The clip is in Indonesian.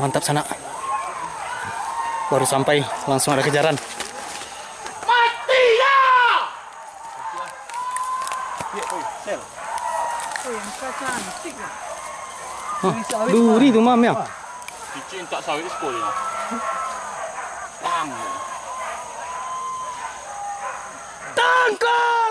mantap sana baru sampai langsung ada kejaran. Ha, duri tu mam ya. Kicin tak sawit sekolah. Bang. Tangkap!